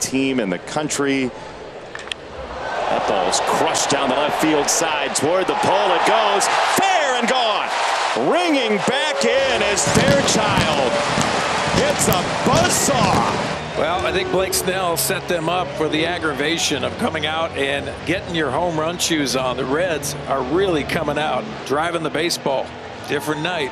team in the country. That ball's crushed down the left field side toward the pole. It goes fair and gone. Ringing back in as Fairchild hits a buzzsaw. Well, I think Blake Snell set them up for the aggravation of coming out and getting your home run shoes on. The Reds are really coming out, driving the baseball. Different night.